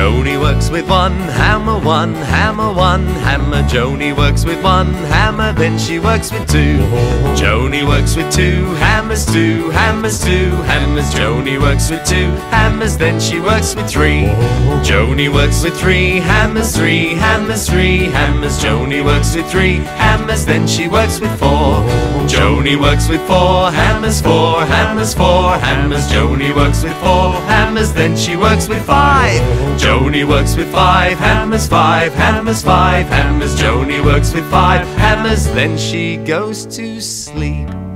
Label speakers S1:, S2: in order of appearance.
S1: Joannie works with one hammer, one hammer, one hammer. Joannie works with one hammer, then she works with two. Joannie works with two hammers, two hammers, two hammers. Joannie works with two hammers, then she works with three. Joannie works with three hammers, three hammers, three hammers. Joannie works with three hammers, then she works with four. Joannie works with four hammers, four hammers, four hammers. Joannie works with four hammers, then she works with five. Joannie works with five hammers, five hammers, five hammers. Joannie works with five hammers, then she goes to sleep.